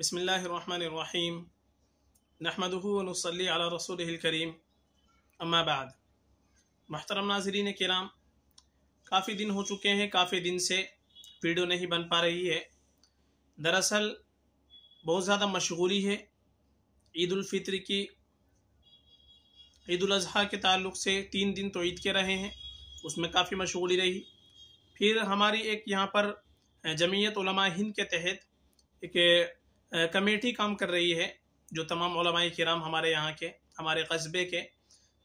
बसमीम नहमदूनसली अला रसूल करीम अम्माबाद महतरम नाजरीन कराम काफ़ी दिन हो चुके हैं, काफ़ी दिन से वीडियो नहीं बन पा रही है। दरअसल, बहुत ज़्यादा मशगूली है ईद फित्र की। ईद के ताल्लुक से तीन दिन तो ईद के रहे हैं, उसमें काफ़ी मशगूली रही। फिर हमारी एक यहाँ पर, जमीयत हिंद के तहत एक कमेटी काम कर रही है, जो तमाम कराम हमारे यहाँ के, हमारे कस्बे के।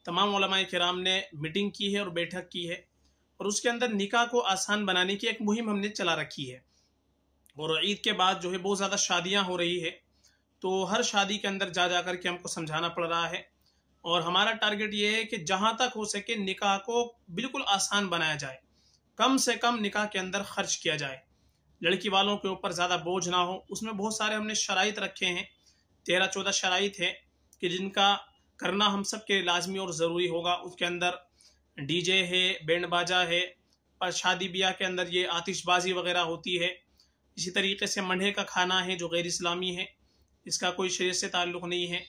तमाम कराम ने मीटिंग की है और बैठक की है। और उसके अंदर निकाह को आसान बनाने की एक मुहिम हमने चला रखी है। और ईद के बाद जो है बहुत ज़्यादा शादियाँ हो रही है तो हर शादी के अंदर जा जा कर के हमको समझाना पड़ रहा है। और हमारा टारगेट ये है कि जहाँ तक हो सके निकाह को बिल्कुल आसान बनाया जाए। कम से कम निकाह के अंदर खर्च किया जाए। लड़की वालों के ऊपर ज़्यादा बोझ ना हो। उसमें बहुत सारे हमने शराइत रखे हैं। तेरह, चौदह शराइत है कि जिनका करना हम सब के लाजमी और ज़रूरी होगा। उसके अंदर डीजे है, बैंड बाजा है, पर शादी ब्याह के अंदर ये आतिशबाजी वगैरह होती है। इसी तरीके से मंडे का खाना है जो गैर इस्लामी है। इसका कोई शरीर से ताल्लुक़ नहीं है।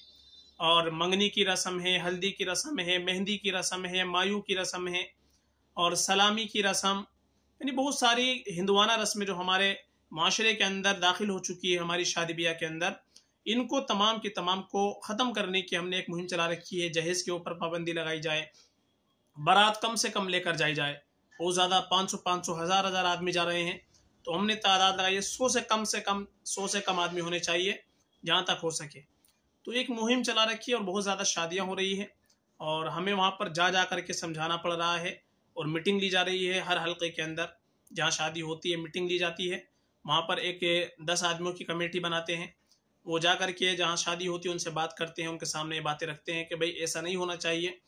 और मंगनी की रस्म है, हल्दी की रस्म है, मेहंदी की रस्म है, मायू की रस्म है और सलामी की रस्म यानी बहुत सारी हिंदुआना रस्में जो हमारे माशरे के अंदर दाखिल हो चुकी है, हमारी शादी ब्याह के अंदर, इनको तमाम के तमाम को ख़त्म करने की हमने एक मुहिम चला रखी है, जहेज़ के ऊपर पाबंदी लगाई जाए, बारात कम से कम लेकर जाई जाए, बहुत ज़्यादा पाँच सौ पाँच सौ, हज़ार हज़ार आदमी जा रहे हैं तो हमने तादाद लगाई है, सौ से कम से कम, सौ से कम आदमी होने चाहिए, जहाँ तक हो सके। तो एक मुहिम चला रखी है और बहुत ज़्यादा शादियाँ हो रही है, और हमें वहाँ पर जा जा करके समझाना पड़ रहा है और मीटिंग ली जा रही है हर हल्के के अंदर, जहाँ शादी होती है, मीटिंग ली जाती है। वहाँ पर एक दस आदमियों की कमेटी बनाते हैं। वो जा कर के जहाँ शादी होती है, उनसे बात करते हैं, उनके सामने बातें रखते हैं कि भाई ऐसा नहीं होना चाहिए।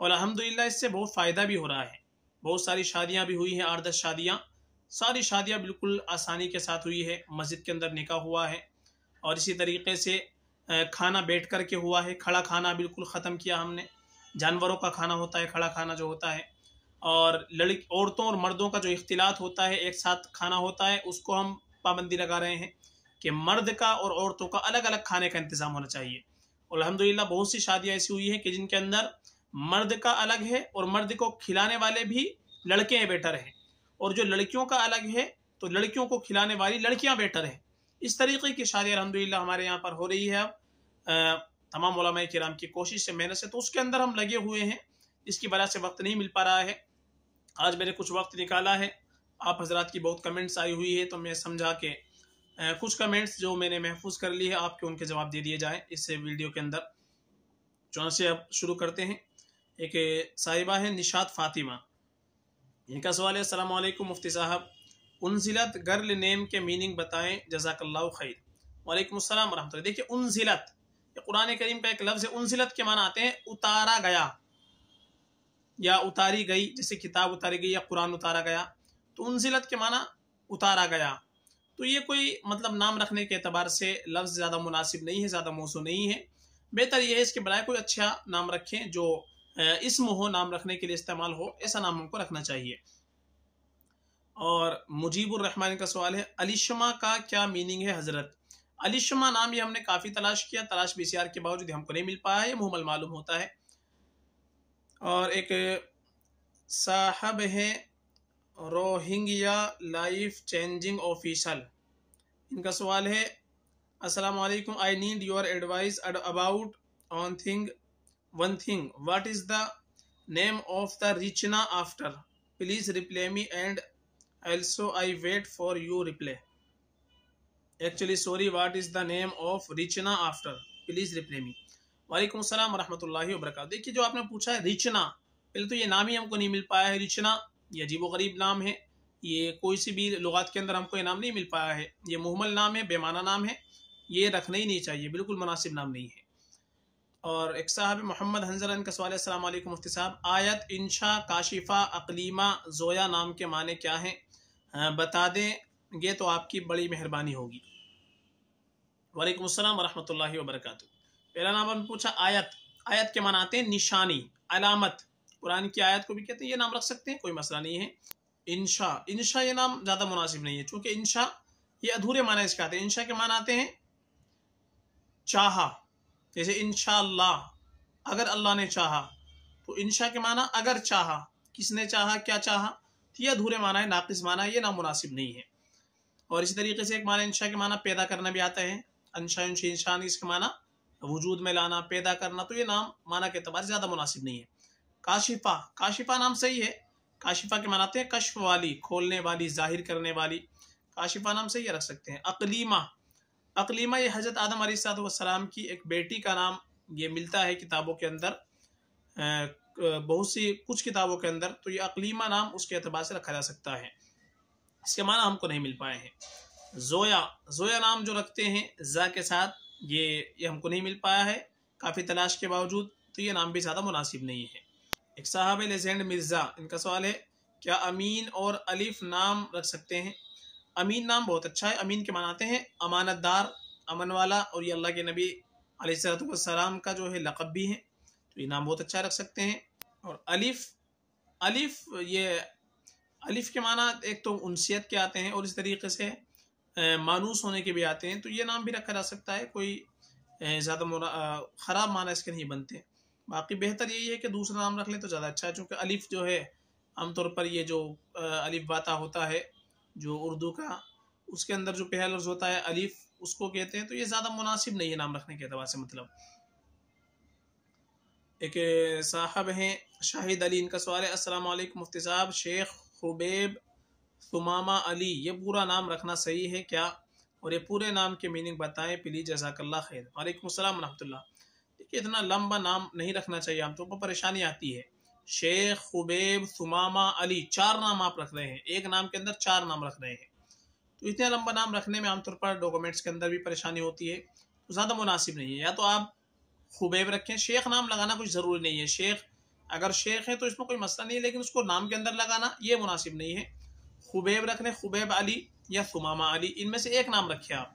और अलहमदिल्ला इससे बहुत फ़ायदा भी हो रहा है। बहुत सारी शादियाँ भी हुई हैं, आठ दस शादियाँ। सारी शादियाँ बिल्कुल आसानी के साथ हुई है। मस्जिद के अंदर निका हुआ है। और इसी तरीके से खाना बैठ कर के हुआ है। खड़ा खाना बिल्कुल ख़त्म किया हमने। जानवरों का खाना होता है, खड़ा खाना जो होता है। और लड़की, औरतों और मर्दों का जो इख्तिलात होता है, एक साथ खाना होता है, उसको हम पाबंदी लगा रहे हैं कि मर्द का और औरतों का अलग अलग खाने का इंतज़ाम होना चाहिए। और अलहमदिल्ला बहुत सी शादियाँ ऐसी हुई हैं कि जिनके अंदर मर्द का अलग है और मर्द को खिलाने वाले भी लड़के हैं, बेटर हैं। और जो लड़कियों का अलग है तो लड़कियों को खिलाने वाली लड़कियाँ बेटर हैं। इस तरीके की शादी अलहमदिल्ला हमारे यहाँ पर हो रही है। अब तमाम कराम की कोशिश से, मेहनत से तो उसके अंदर हम लगे हुए हैं। इसकी वजह से वक्त नहीं मिल पा रहा है। आज मैंने कुछ वक्त निकाला है। आप हजरात की बहुत कमेंट्स आई हुई है तो मैं समझा के कुछ कमेंट्स जो मैंने महफूज कर लिए है, आपके उनके जवाब दे दिए जाएँ इस वीडियो के अंदर। चौन से अब शुरू करते हैं। एक साहिबा है निशात फातिमा। इनका सवाल है असलम मुफ्ती साहब। उनजिलत गर्ल नेम के मीनिंग बताएँ जजाकल्ला खैर। वालेकुम अस्सलाम वरहमतुल्लाह देखिए, उनजिलत, ये कुरान करीम का एक लफ्ज़ है, उनजिलत के माना आते हैं, उतारा गया। या उतारी गई, जैसे किताब उतारी गई या कुरान उतारा गया तो उनजिलत के माना उतारा गया। तो ये कोई मतलब नाम रखने के अतबार से लफ्ज़ ज़्यादा मुनासिब नहीं है, ज़्यादा मौसू नहीं है। बेहतर यह है इसके बजाय कोई अच्छा नाम रखें जो इसम हो, नाम रखने के लिए इस्तेमाल हो, ऐसा नाम हमको रखना चाहिए। और मुजीबुररहमान का सवाल है, अलिशमा का क्या मीनिंग है हज़रत? अलिशमा नाम ये हमने काफ़ी तलाश किया, तलाश बी के बावजूद हमको नहीं मिल पाया है मुहमल मालूम होता है। और एक साहब है रोहिंग्या लाइफ चेंजिंग ऑफिशल इनका सवाल है अस्सलाम वालेकुम I need your advice about on thing one thing what is the name of the Richna after please reply me and also I wait for you reply. Actually, sorry, what is the name of Richna after? Please reply me. वालेकुम सलाम वरहमतुल्लाहि वबरकातुहू। देखिए, जो आपने पूछा है, रिचना, पहले तो ये नाम ही हमको नहीं मिल पाया है, रिचना, ये अजीब गरीब नाम है। ये कोई सी भी लुगात के अंदर हमको ये नाम नहीं मिल पाया है। ये मुहमल नाम है, बेमाना नाम है, ये रखना ही नहीं चाहिए, बिल्कुल मुनासिब नाम नहीं है। और एक साहब मोहम्मद हंजर का सवाल अस्सलाम मुफ्ती साहब, आयत, इंशा, काशिफा, अकलीमा, जोया नाम के माने क्या हैं? बता दें ये तो आपकी बड़ी मेहरबानी होगी। वालेकुम अस्सलाम वरहमतुल्लाहि वबरकातुहू। पहला नाम आपने पूछा आयत। आयत के मानाते हैं निशानी, अलामत। कुरान की आयत को भी कहते हैं, ये नाम रख सकते हैं, कोई मसला नहीं है। इंशा। इंशा ये नाम ज़्यादा मुनासिब नहीं है, चूँकि इंशा, ये अधूरे माना इसके आते हैं। इंशा के मान आते हैं चाहा। जैसे इनशा अगर अल्लाह ने चाहा तो इनशा के माना अगर चाहा। किसने चाहा, क्या चाहा? तो यह अधूरे माना है, नाकिस माना ये नामुनासिब नहीं है। और इसी तरीके से एक माना इंशा के माना पैदा करना भी आता है। अनशा इंशान इसके माना वजूद में लाना, पैदा करना तो ये नाम माना के अतबार ज़्यादा मुनासिब नहीं है। काशिफा काशिफा नाम सही है। काशिफा के मानाते हैं कश्फ वाली, खोलने वाली, ज़ाहिर करने वाली। काशिफा नाम सही रख सकते हैं। अकलीमा अकलीमा ये हज़रत आदम सलाम की एक बेटी का नाम ये मिलता है किताबों के अंदर। बहुत सी, कुछ किताबों के अंदर तो ये अकलीमा नाम उसके अतबार से रखा जा सकता है। इसके माना हमको नहीं मिल पाए हैं। जोया जोया नाम जो रखते हैं, जा के साथ ये ये हमको नहीं मिल पाया है। काफ़ी तलाश के बावजूद तो ये नाम भी ज़्यादा मुनासिब नहीं है। एक साहब लेजेंड मिर्ज़ा, इनका सवाल है, क्या अमीन और अलिफ नाम रख सकते हैं? अमीन नाम बहुत अच्छा है, अमीन के मानाते हैं अमानतदार, अमन वाला और ये अल्लाह के नबी सलाम का जो है लकब भी है तो ये नाम बहुत अच्छा रख सकते हैं। और अलिफ अलिफ ये, अलिफ के माना एक तो उनसीत के आते हैं और इस तरीके से मानूस होने के भी आते हैं तो ये नाम भी रखा जा सकता है, कोई ज़्यादा ख़राब माना इसके नहीं बनते। बाकी बेहतर यही है कि दूसरा नाम रख लें तो ज़्यादा अच्छा है चूँकि अलिफ जो है, आमतौर पर ये जो अलिफ बाता होता है, जो उर्दू का, उसके अंदर जो पहला होता है अलिफ, उसको कहते हैं तो ये ज़्यादा मुनासिब नहीं है नाम रखने के अतबार से मतलब। एक साहब हैं, शाहिद अली, इनका सवाल है, अस्सलाम मुफ्ती साहब, शेख खुबैब सुमामा अली, ये पूरा नाम रखना सही है क्या? और ये पूरे नाम के मीनिंग बताएँ प्लीज़ जजाकल्ला खैर। वालेकुम अस्सलाम रहमतुल्लाह देखिए, इतना लंबा नाम नहीं रखना चाहिए आमतौर पर परेशानी आती है। शेख खुबैब सुमामा अली, चार नाम आप रख रहे हैं। एक नाम के अंदर चार नाम रख रहे हैं। तो इतना लंबा नाम रखने में आमतौर पर डॉक्यूमेंट्स के अंदर भी परेशानी होती है तो ज़्यादा मुनासिब नहीं है। या तो आप खुबेब रखें, शेख नाम लगाना कुछ ज़रूरी नहीं है। शेख, अगर शेख है तो इसमें कोई मसला नहीं है, लेकिन उसको नाम के अंदर लगाना, ये मुनासिब नहीं है। खुबैब रख लें खुबैब अली या सुमामा अली, इनमें से एक नाम रखे आप।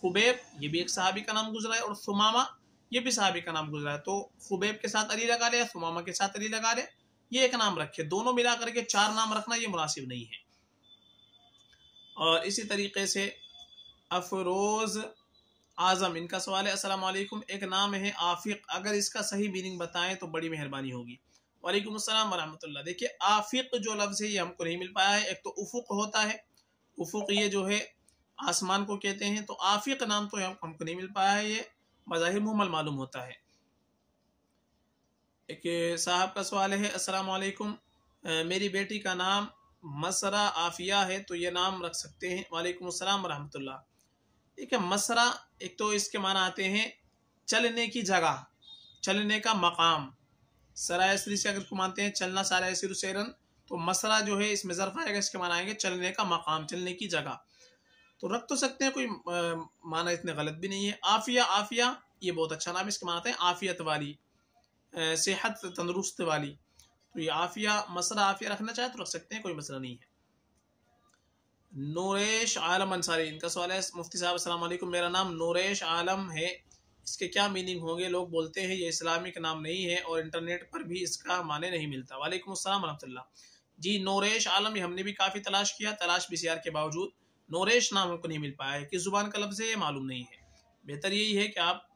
खुबैब, ये भी एक सहाबी का नाम गुजरा है, और सुमामा, ये भी सहाबी का नाम गुजरा है। तो खुबैब के साथ अली लगा ले या सुमामा के साथ अली लगा ले ये एक नाम रखे। दोनों मिला करके चार नाम रखना ये मुनासिब नहीं है। और इसी तरीके से अफरोज़ आज़म, इनका सवाल है वालेकुम एक नाम है आफिक, अगर इसका सही मीनिंग बताएँ तो बड़ी मेहरबानी होगी। वालेकुम अस्सलाम वरहमतुल्लाह। देखिए, आफिक जो लफ्ज़ है, ये हमको नहीं मिल पाया है। एक तो उफुक होता है। उफुक ये जो है, आसमान को कहते हैं तो आफिक नाम तो हमको नहीं मिल पाया है। ये मज़ाहिर मुहमल मालूम होता है। एक साहब का सवाल है, अस्सलाम वालेकुम। मेरी बेटी का नाम मसरा आफिया है तो ये नाम रख सकते हैं। वालेकुम अस्सलाम वरहमतुल्लाह। है मसरा एक तो इसके माना आते हैं, चलने की जगह, चलने का मकाम। सरायसरी से अगर को मानते हैं, चलना सरायसर सैरन तो मसरा जो है, इसमें ज़रफ आएगा इसके माना आएँगे, चलने का मकाम, चलने की जगह। तो रख तो सकते हैं, कोई माना इतने गलत भी नहीं है। आफिया आफिया, ये बहुत अच्छा नाम है इसके माना हैं, आफियत वाली सेहत तंदरुस्त वाली। तो ये आफिया मसरा आफिया रखना चाहे तो रख सकते हैं, कोई मसला नहीं है। नूरेश आलम अंसारी, इनका सवाल है, मुफ्ती साहब, अस्सलाम मेरा नाम नूरेश आलम है। इसके क्या मीनिंग होंगे? लोग बोलते हैं, ये इस्लामिक नाम नहीं है और इंटरनेट पर भी इसका माने नहीं मिलता। वालेकुम अस्सलाम रहमतुल्लाह। जी, नूरेश आलम, हमने भी काफ़ी तलाश किया, तलाश बी के बावजूद। नूरेश नाम हमको नहीं मिल पाया है। किस ज़ुबान का लफ्ज़ है, ये मालूम नहीं है। बेहतर यही है कि आप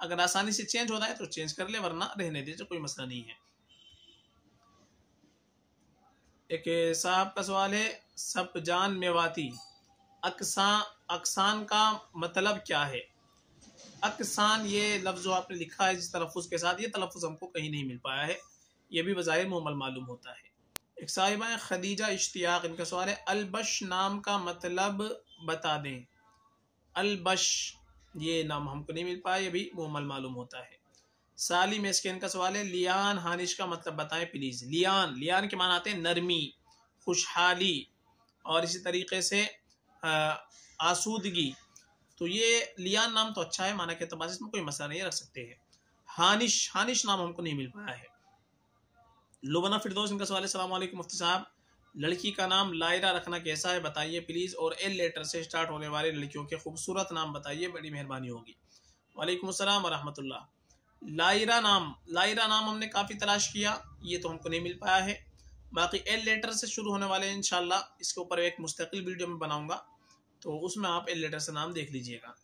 अगर आसानी से चेंज होता है तो चेंज कर ले, वरना रहने दीजिए कोई मसला नहीं है। एक साहब का सवाल है सब जान मेवाती अकसान अकसान का मतलब क्या है? अकसान ये लफ्ज़ आपने लिखा है, जिस तलफ़ के साथ, ये तलफ़ हमको कहीं नहीं मिल पाया है। ये भी बज़ाहिर मुमल मालूम होता है। एक साहिबा है, खदीजा इश्तियाक, इनका सवाल है, अलबश नाम का मतलब बता दें। अलबश, ये नाम हमको नहीं मिल पाया, ये भी मुमल मालूम होता है। साली इसके इनका सवाल है, लियान हानिश का मतलब बताएँ प्लीज़ लियान लियान के मान आते हैं नरमी, खुशहाली, और इसी तरीके से आसूदगी। तो ये लियान नाम तो अच्छा है, माना के अतबार इसमें कोई मसला नहीं रख सकते हैं। हानिश हानिश नाम हमको नहीं मिल पाया है। लुबना फिरदौस, इनका सवाल है मुफ्ती साहब। लड़की का नाम लायरा रखना कैसा है, बताइए प्लीज़, और एल लेटर से स्टार्ट होने वाले लड़कियों के खूबसूरत नाम बताइए, बड़ी मेहरबानी होगी। वालेकुम अस्सलाम वरहमतुल्लाह लायरा नाम लायरा नाम हमने काफ़ी तलाश किया, ये तो हमको नहीं मिल पाया है। बाकी एल लेटर से शुरू होने वाले इन इसके ऊपर एक मुस्तकिल वीडियो में बनाऊँगा। तो उसमें आप एल लेटर से नाम देख लीजिएगा।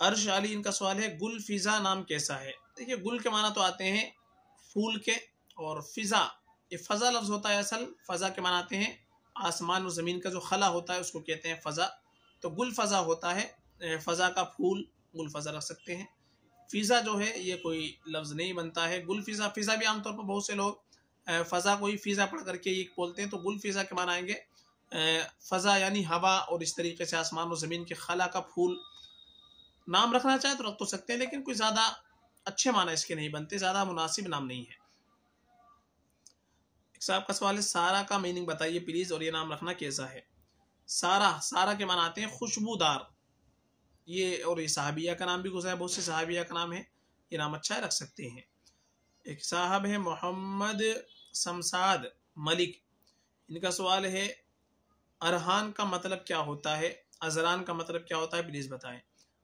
अर्श अली इनका सवाल है, गुल फिज़ा नाम कैसा है? देखिए, गुल के माना तो आते हैं फूल के, और फिज़ा, ये फ़ज़ा लफ्ज़ होता है असल, फ़ज़ा के माना आते हैं आसमान और ज़मीन का जो खला होता है, उसको कहते हैं फ़ज़ा। तो गुल फ़ज़ा होता है फ़ज़ा का फूल, गुल फ़ज़ा रख सकते हैं। फ़िज़ा जो है, ये कोई लफ्ज़ नहीं बनता है। गुल फ़िज़ा फ़िज़ा भी आमतौर पर बहुत से लोग फ़ज़ा को ही फ़िज़ा पढ़ करके ये बोलते हैं। तो गुल फ़िज़ा के माना आएँगे फ़ज़ा यानी हवा और इस तरीके से आसमान और ज़मीन के खला का फूल। नाम रखना चाहे तो रख तो सकते हैं, लेकिन कोई ज़्यादा अच्छे माना इसके नहीं बनते, ज़्यादा मुनासिब नाम नहीं है। एक साहब का सवाल है, सारा का मीनिंग बताइए प्लीज़, और ये नाम रखना कैसा है? सारा सारा के माना आते हैं खुशबूदार। ये और ये साहबिया का नाम भी गुजरा है, बहुत से साहबिया का नाम है, ये नाम अच्छा रख सकते हैं। एक साहब है मोहम्मद शमसाद मलिक। इनका सवाल है अरहान का मतलब क्या होता है? अजरान का मतलब क्या होता है? प्लीज़ बताएँ।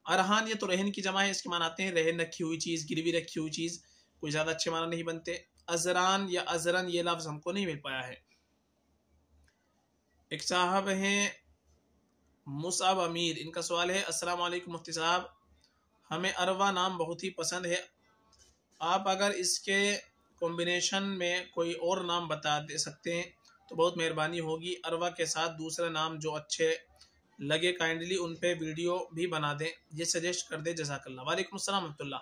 अरहान ये तो रहन की जमा है, इसके मान आते हैं रहन रखी हुई चीज़, गिरवी रखी हुई चीज़, कोई ज़्यादा अच्छे माना नहीं बनते। अजरान या अजरन ये लफ्ज़ हमको नहीं मिल पाया है। एक साहब हैं, मुसाब अमीर, इनका सवाल है, अस्सलाम वालेकुम मुफ्ती साहब। हमें अरवा नाम बहुत ही पसंद है। आप अगर इसके कॉम्बिनेशन में कोई और नाम बता दे सकते हैं? तो बहुत मेहरबानी होगी। अरवा के साथ दूसरा नाम जो अच्छे लगे काइंडली उन पे वीडियो भी बना दें। ये सजेस्ट कर दें जजाकल्ला। वालेकुम अस्सलाम रहमतुल्लाह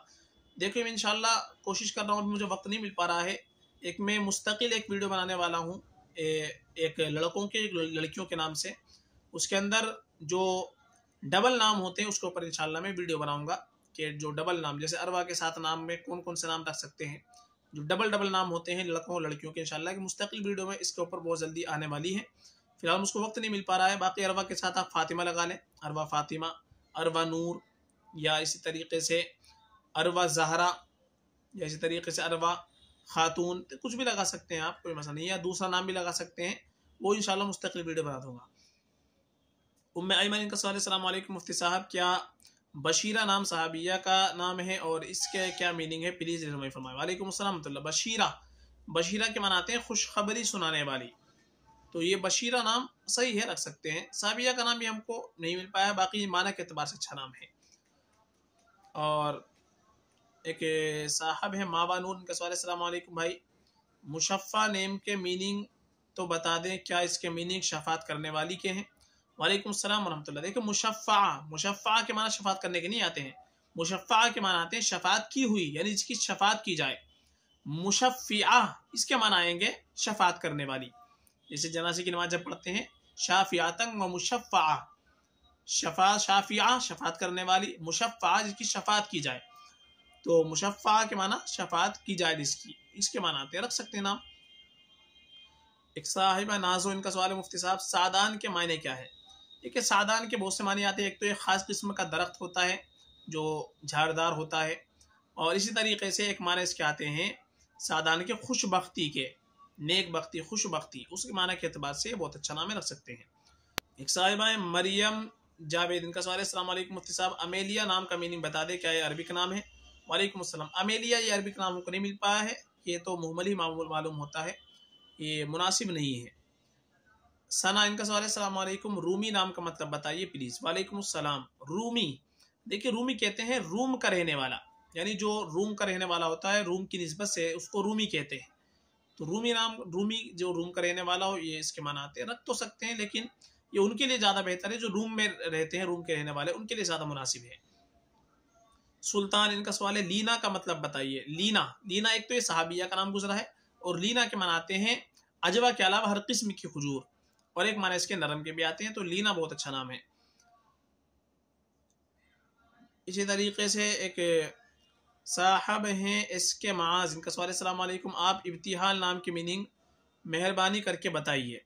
देखो मैं इंशाल्लाह कोशिश कर रहा हूँ मुझे वक्त नहीं मिल पा रहा है। एक मैं मुस्तकिल एक वीडियो बनाने वाला हूँ एक लड़कों के, एक लड़कियों के नाम से। उसके अंदर जो डबल नाम होते हैं, उसके ऊपर इंशाल्लाह मैं वीडियो बनाऊँगा कि जो डबल नाम, जैसे अरवा के साथ नाम में कौन कौन से नाम रख सकते हैं। जो डबल डबल नाम होते हैं लड़कों और लड़कियों के, इंशाल्लाह की मुस्तकिल वीडियो में इसके ऊपर बहुत जल्दी आने वाली है। फ़िलहाल उसको वक्त नहीं मिल पा रहा है, बाकी अरवा के साथ आप फातिमा लगा लें। अरवा फातिमा, अरवा नूर, या इसी तरीके से अरवा जहरा, या इसी तरीके से अरवा खातून तो कुछ भी लगा सकते हैं आप, कोई मसला नहीं या दूसरा नाम भी लगा सकते हैं, वो इंशाल्लाह मुस्तकिल वीडियो बना दूँगा। उम्म अयमन इनका सवाल मुफ्ती साहब, क्या बशीरा नाम साहबिया का नाम है और इसके क्या मीनिंग है? प्लीज़ फरमाए। वालेकुम अस्सलाम बशीरा। बशीरा के मनाते हैं खुशखबरी सुनाने वाली। तो ये बशीरा नाम सही है, रख सकते हैं। साबिया का नाम भी हमको नहीं मिल पाया, बाकी माना के अतबार से अच्छा नाम है। और एक साहब है, मावानून का सवाल भाई। मुशफ़ा नेम के मीनिंग तो बता दें, क्या इसके मीनिंग शफात करने वाली के हैं? वालेकुम सलाम वरहमतुल्लाह। देखिए मुशफ़ा मुशफ़ा के माना शफात करने के नहीं आते हैं। मुशफ़ा के माना आते हैं शफात की हुई, यानी जिसकी शफात की जाए। मुशफ़िया इसके माना आएँगे शफात करने वाली। जैसे जनासी की नमाज़ जब पढ़ते हैं शाफियातंग व मुशफ़ा शफा, शाफिया, शफात करने वाली। मुशफ़ा जिसकी शफात की जाए। तो मुशफ़ा के माना शफात की जाए जिसकी, इसके माना आते हैं। रख सकते हैं नाम? एक साहिबा नाजो, इनका सवाल मुफ्ती साहब, सादान के मायने क्या है? देखिए, सादान के बहुत से माने आते हैं। एक तो एक ख़ास किस्म का दरख्त होता है, जो झाड़दार होता है। और इसी तरीके से एक माने इसके आते हैं, सादान के खुश बख्ती के, नेक बख्ती खुश बख्ती उसके माना के अतबार से बहुत अच्छा नाम रख सकते हैं। एक साहिबा मरियम जावेद, इनका सवाल है मुफ्ती साहब, अमेलिया नाम का मीनिंग बता दें, क्या ये अरबिक नाम है? वालेकुम अस्सलाम। अमेलिया ये अरबिक नाम को नहीं मिल पाया है, ये तो मुहमल मामूल मालूम होता है, ये मुनासिब नहीं है। सना इनका सवाल है सलामकुम रूमी नाम का मतलब बताइए प्लीज़ वालेकुम अस्सलाम रूमी, देखिए, रूमी कहते हैं रूम का रहने वाला। यानी जो रूम का रहने वाला होता है, रूम की नस्बत से उसको रूमी कहते हैं। तो रूमी नाम, रूमी जो रूम का रहने वाला हो, ये इसके माना आते हैं। रख तो सकते हैं, लेकिन ये उनके लिए ज़्यादा बेहतर है, जो रूम में रहते हैं, रूम के रहने वाले, उनके लिए ज़्यादा मुनासिब है। सुल्तान, इनका सवाल है, लीना का मतलब बताइए। लीना लीना एक तो ये सहाबिया का नाम गुजरा है, और लीना के मनाते हैं अजवा के अलावा हर किस्म की खजूर और एक माना इसके नरम के भी आते हैं तो लीना बहुत अच्छा नाम है। इसी तरीके से एक साहब हैं इसके माज, इनका सवाल अलैक्म, आप इब्तिहाल नाम की मीनिंग मेहरबानी करके बताइए।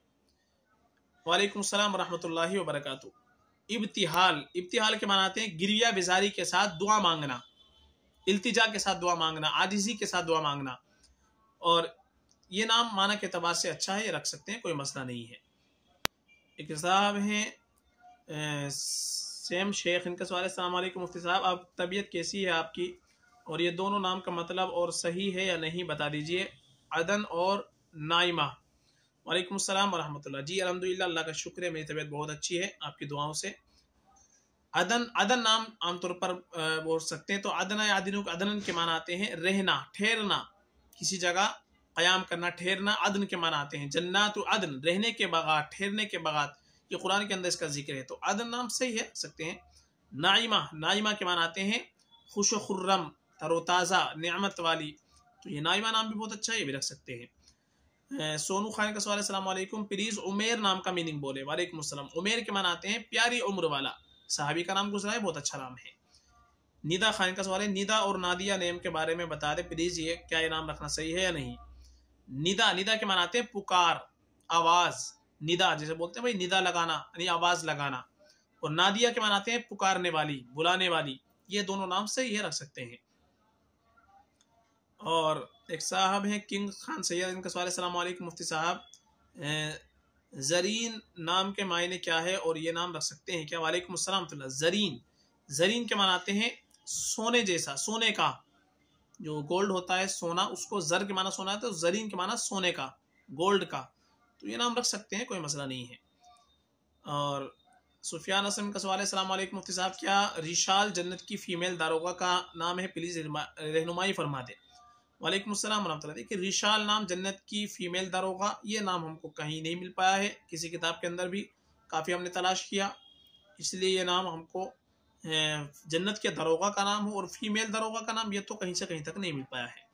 वालेकुम सलाम रहमतुल्लाहि व बरकातुहू इब्तिहाल इब्तिहाल के मानाते हैं गिरिया बिजारी के साथ दुआ मांगना, इल्तिजा के साथ दुआ मांगना, आजिजी के साथ दुआ मांगना। और ये नाम माना के अतबार से अच्छा है, ये रख सकते हैं, कोई मसला नहीं है। एक साहब हैं सेम शेख, इनका सवाल मुफ्ती साहब, आप, तबीयत कैसी है आपकी? और ये दोनों नाम का मतलब और सही है या नहीं, बता दीजिए। अदन और नाइमा। वालेकुम अस्सलाम वरहमतुल्लाह। जी अलहमदिल्ला अल्लाह का शुक्र है, मेरी तबीयत बहुत अच्छी है, आपकी दुआओं से। अदन अदन नाम आमतौर पर बोल सकते हैं तो अदना या अदन अदन के मान आते हैं, रहना, ठहरना, किसी जगह कयाम करना, ठहरना अदन के मान आते हैं। जन्नात अदन, रहने के बगात, ठहरने के बगात। ये कुरान के अंदर इसका ज़िक्र है। तो अदन नाम सही है, सकते हैं। नाइमा नाइमा के मान आते हैं खुश खुर्रम तरोताज़ा, नियामत वाली। तो ये नाइमा नाम भी बहुत अच्छा है, ये भी रख सकते हैं। सोनू खान का सवाल असलम प्लीज़ उमेर नाम का मीनिंग बोले। वालेकुम असलम उमेर के मान आते हैं, प्यारी उम्र वाला। साहबी का नाम गुजरा है, बहुत अच्छा नाम है। निदा खान का सवाल है, निदा और नादिया नेम के बारे में बता दे, प्लीज़ ये क्या ये नाम रखना सही है या नहीं? निदा निदा के मानाते हैं पुकार, आवाज़, निदा, जैसे बोलते हैं भाई निदा लगाना, यानी आवाज़ लगाना। और नादिया के मानाते हैं पुकारने वाली, बुलाने वाली, ये दोनों नाम सही है रख सकते हैं। और एक साहब हैं किंग खान सैयद, इनका सवाल सलाम मुफ्ती साहब जरीन नाम के मायने क्या है और ये नाम रख सकते हैं क्या? वालेकुम अस्सलाम जरीन जरीन के मनाते हैं सोने जैसा, सोने का। जो गोल्ड होता है सोना, उसको जर के माना सोना है तो जरीन के माना सोने का गोल्ड का। तो ये नाम रख सकते हैं, कोई मसला नहीं है। और सुफियान असम का सवाल है मुफ्ती साहब, क्या रिशाल जन्नत की फ़ीमेल दारोगा का नाम है? प्लीज़ रहनुमाई फरमा दे। वालेकुम अस्सलाम वरहमतुल्लाह। देखिए, रिशाल नाम जन्नत की फ़ीमेल दारोगा, ये नाम हमको कहीं नहीं मिल पाया है, किसी किताब के अंदर भी काफ़ी हमने तलाश किया। इसलिए ये नाम हमको जन्नत के दरोगा का नाम हो और फीमेल दरोगा का नाम, ये तो कहीं से कहीं तक नहीं मिल पाया है।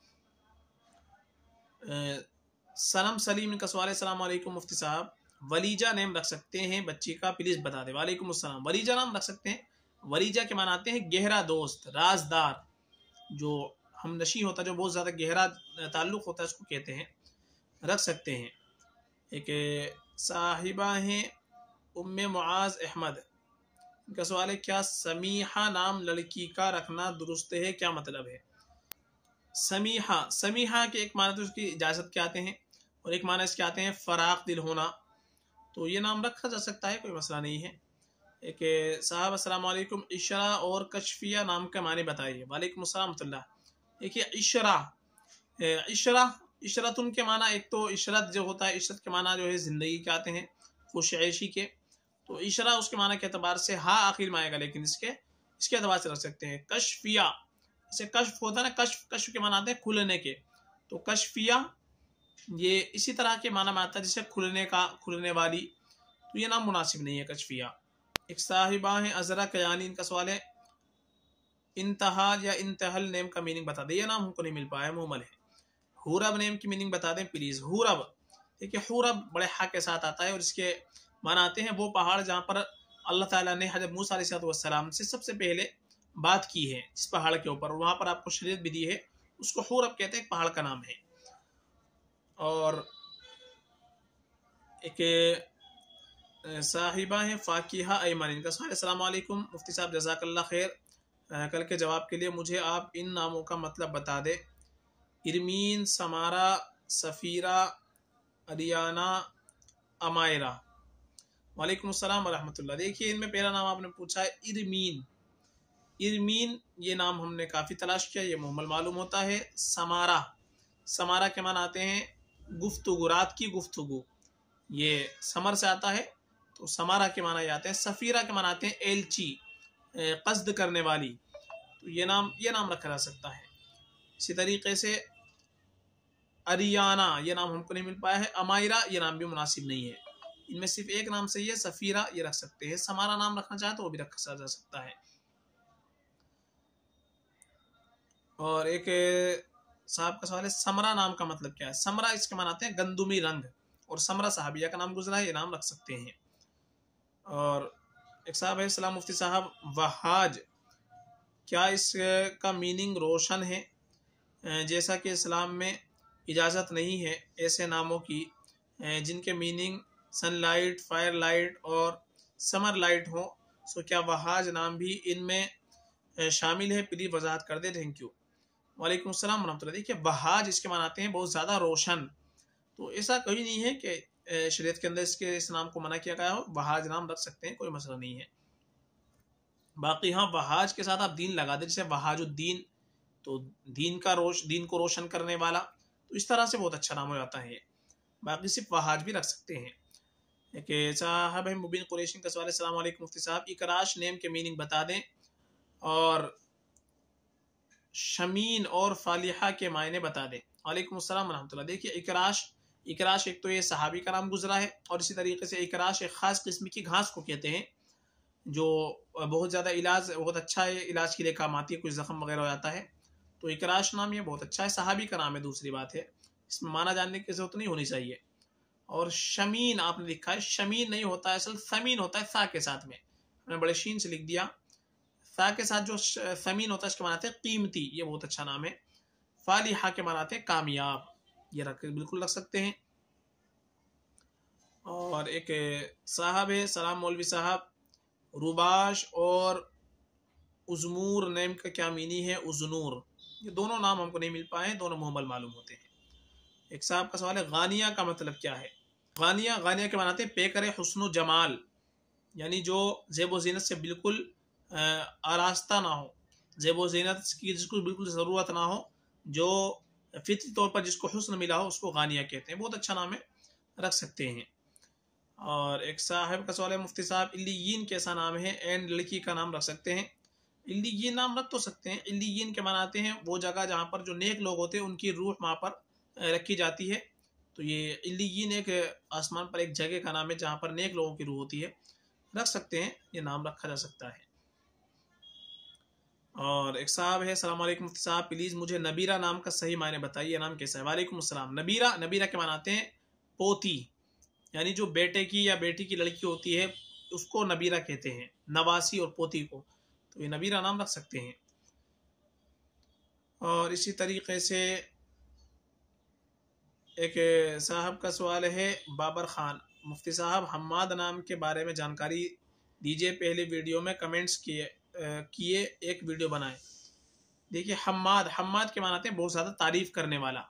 सनम सलीम का सवाल सलाम मुफ्ती साहब, वलीजा नेम रख सकते हैं बच्ची का, प्लीज़ बता दे। वालेकुम अस्सलाम वलीजा नाम रख सकते हैं। वलीजा के मानाते हैं गहरा दोस्त, राजदार, जो हम नशी होता है जो बहुत ज़्यादा गहरा ताल्लुक़ होता है, उसको कहते हैं। रख सकते हैं। एक साहिबा हैं उम मुआज अहमद। इनका सवाल है, क्या समीहा नाम लड़की का रखना दुरुस्त है? क्या मतलब है? समीहा समीहा के एक माना तो उसकी इजाज़त के आते हैं? और एक माना इसके आते हैं, फ़राक दिल होना। तो ये नाम रखा जा सकता है, कोई मसला नहीं है। एक, साहब असलकुम इशरा और कशफिया नाम के माने बताइए। वालेकुम अस्सलाम देखिए इशरा। इशरा इशरत के माना, एक तो इशरत जो होता है, इशरत के माना जो है, ज़िंदगी के आते हैं खुश के। तो इशरा उसके माना के अतबार से हा आखिर में आएगा, लेकिन इसके इसके अतबार से रख सकते हैं। कशफिया, इसे कशफ होता है ना, कशफ कशफ के माना आते हैं खुलने के। तो कशफिया, ये इसी तरह के माना में आता है जैसे खुलने का, खुलने वाली तो ये नाम मुनासिब नहीं है कशफिया। एक साहिबा है, अजरा कयानी, इनका सवाल है, इंतहा या इंतहल नेम का मीनिंग बता दें। यह नाम हमको नहीं मिल पाया मुमल है। हुरब नेम की मीनिंग बता दें, प्लीज़। हुरब, देखिए, हुरब बड़े हा के साथ आता है, और इसके मानाते हैं वो पहाड़ जहाँ पर अल्लाह ताला ने हज़रत मूसा सलाम से सबसे पहले बात की है इस पहाड़ के ऊपर। वहाँ पर आपको शरीत भी दी है, उसको हुरब कहते हैं पहाड़ का नाम है। और एक साहिबा है, फ़ाकिहा ऐमान इनका सलाम मुफ्ती साहब जजाकल्ला खैर। कल के जवाब के लिए मुझे आप इन नामों का मतलब बता दें। इरमीन, समारा, सफ़ीरा, अरियाना, अमायरा। वालेकुम अस्सलाम वरहमतुल्लाह। देखिए, इनमें पहला नाम आपने पूछा है, इरमीन। इरमीन, ये नाम हमने काफ़ी तलाश किया, ये मोहम्मल मालूम होता है। समारा। समारा के मान आते हैं गुफ्तगु, रात की गुफ्तगु। ये समर से आता है तो समारा के माना आते हैं। सफ़ीरा के मान आते हैं एलची कसद करने वाली। तो ये नाम ये नाम रखा जा सकता है। इसी तरीके से अरियाना, ये नाम हमको नहीं मिल पाया है। अमायरा, ये नाम भी मुनासिब नहीं है। इनमें सिर्फ़ एक नाम सही है, सफ़ीरा, ये रख सकते हैं। समारा नाम रखना चाहे तो वो भी रखा जा सकता है। और एक साहब का सवाल है, समरा नाम का मतलब क्या है? समरा इसके मानाते हैं गंदुमी रंग, और समरा साहबिया का नाम गुजरा है, ये नाम रख सकते हैं। और एक साहब है इस्लाम मुफ्ती साहब, वहाज, क्या इसका मीनिंग रोशन है? जैसा कि इस्लाम में इजाज़त नहीं है ऐसे नामों की जिनके मीनिंग सनलाइट फायर लाइट और समर लाइट हो सो क्या वहाज नाम भी इनमें शामिल है? प्लीज़ वजाहत कर दे थैंक यू वालेकुम अस्सलाम वरहमतुल्लाह। देखिए, वहाज इसके मानाते हैं बहुत ज़्यादा रोशन। तो ऐसा कभी नहीं है कि शरीयत के अंदर इसके, इस नाम को मना किया गया हो बहाज नाम रख सकते हैं, कोई मसला नहीं है। बाकी हाँ बहाज के साथ आप दीन लगा दें, जैसे बहाजुद्दीन तो दीन का रोश, दीन को रोशन करने वाला तो इस तरह से बहुत अच्छा नाम हो जाता है। बाकी सिर्फ़ वहाज भी रख सकते हैं। कि साहब मुबिन कुरेशी का सवाल सलाम मुफ्ती साहब। इकराश नेम के मीनिंग बता दें और शमीन और फालिहा के मायने बता दें। वालेकुम अस्सलाम रहमतुल्लाह देखिए इकराश इकराश एक तो ये सहाबी का नाम गुजरा है और इसी तरीके से इकराश एक ख़ास किस्म की घास को कहते हैं, जो बहुत ज़्यादा इलाज, बहुत अच्छा है, इलाज के लिए काम आती है, कुछ ज़ख्म वगैरह हो जाता है। तो इकराश नाम ये बहुत अच्छा है, सहाबी का नाम है, दूसरी बात है। इसमें माना जानने की ज़रूरत नहीं होनी चाहिए। और शमीन आपने लिखा है, शमीन नहीं होता है असल समीन होता है सा के साथ में। हमने बड़े शीन से लिख दिया। सा के साथ जो समीन होता है, इसके मानाते हैं कीमती, ये बहुत अच्छा नाम है। फालिहा के मानाते हैं कामयाब, ये रख, बिल्कुल रख सकते हैं। और एक साहब है, सलाम मौलवी साहब, रुबाश और उजमूर नेम का क्या मीनी है? उजनूर। ये दोनों नाम हमको नहीं मिल पाए, दोनों मोहम्मल मालूम होते हैं। एक साहब का सवाल है, गानिया का मतलब क्या है? गानिया गानिया के बनाते पे करे हुसन जमाल। यानी जो जेब जीनत से बिल्कुल आरास्ता ना हो। जेब जीनत की जिसको बिल्कुल ज़रूरत ना हो, जो फितरी तौर पर जिसको हसन मिला हो, उसको गानिया कहते हैं। बहुत अच्छा नाम है, रख सकते हैं। और एक साहब का सवाल है, मुफ्ती साहब इल्लीन कैसा नाम है? एंड लड़की का नाम रख सकते हैं। इल्लीन नाम रख तो सकते हैं। इल्लीन के मनाते हैं, वो जगह जहाँ पर जो नेक लोग होते हैं, उनकी रूह वहाँ पर रखी जाती है। तो ये इल्लीन एक आसमान पर एक जगह का नाम है जहाँ पर नेक लोगों की रूह होती है। रख सकते हैं, ये नाम रखा जा सकता है। और एक साहब है, सलाम मुफ्ती साहब, प्लीज़ मुझे नबीरा नाम का सही मायने बताइए। नाम कैसा है? वालेकुम अस्सलाम नबीरा नबीरा के मानाते हैं पोती, यानी जो बेटे की या बेटी की लड़की होती है, उसको नबीरा कहते हैं, नवासी और पोती को। तो ये नबीरा नाम रख सकते हैं। और इसी तरीके से एक साहब का सवाल है, बाबर ख़ान। मुफ्ती साहब, हम्माद नाम के बारे में जानकारी दीजिए, पहले वीडियो में कमेंट्स किए किए, एक वीडियो बनाए। देखिए, हम्माद हम्माद के मानाते हैं बहुत ज़्यादा तारीफ़ करने वाला।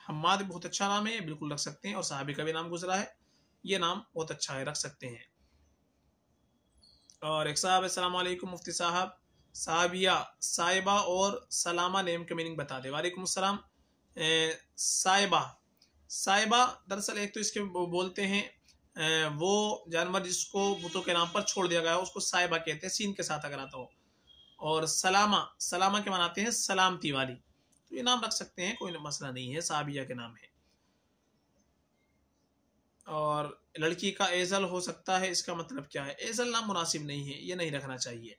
हम्माद बहुत अच्छा नाम है बिल्कुल रख सकते हैं, और साहबी का भी नाम गुजरा है, ये नाम बहुत अच्छा है, रख सकते हैं। और एक साहब असलम मुफ्ती साहब। साहबिया साहिबा और सलामा नेम के मीनिंग बता दे। वालेकुम अस्सलाम। साहिबा साहिबा दरअसल एक तो इसके बोलते हैं वो जानवर जिसको बुतों के नाम पर छोड़ दिया गया उसको साहिबा कहते हैं, सीन के साथ अगर आता हो। और सलामा सलामा के मनाते हैं सलामती वाली तो ये नाम रख सकते हैं, कोई मसला नहीं है, साबिया के नाम है। और लड़की का एजल हो सकता है, इसका मतलब क्या है? एजल नाम मुनासिब नहीं है, ये नहीं रखना चाहिए।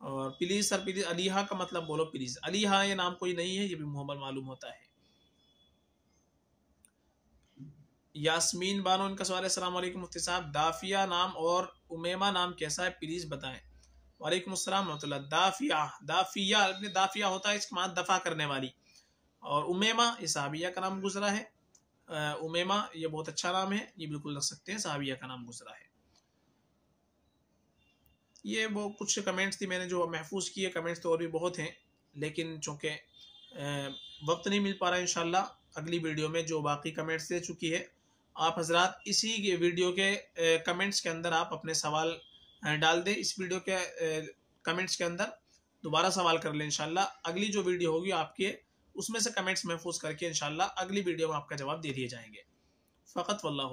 और प्लीज़ सर प्लीज़ अलीहा का मतलब बोलो प्लीज़ अलीहा ये नाम कोई नहीं है, ये भी मोहम्मद मालूम होता है। यास्मीन बानो इनका सवाल है मुफ्ती साहब। दाफिया नाम और उमेमा नाम कैसा है? प्लीज़ बताएँ। वालेकुम अस्सलाम दाफिया दाफिया, अपने दाफिया होता है, इसका मान दफ़ा करने वाली। और उमेमा, ये साबिया का नाम गुजरा है। उमेमा, ये बहुत अच्छा नाम है, ये बिल्कुल रख सकते हैं, साबिया का नाम गुजरा है। ये वो कुछ कमेंट्स थी मैंने जो महफूज किए कमेंट्स तो और भी बहुत हैं, लेकिन चूँकि वक्त नहीं मिल पा रहा है इन अगली वीडियो में जो बाकी कमेंट्स दे चुकी है आप हजरात, इसी वीडियो के कमेंट्स के अंदर आप अपने सवाल डाल दें। इस वीडियो के कमेंट्स के अंदर दोबारा सवाल कर लें इनशाला अगली जो वीडियो होगी आपके, उसमें से कमेंट्स महफूज करके इनशाला अगली वीडियो में आपका जवाब दे दिए जाएँगे। फ़कत वल्लम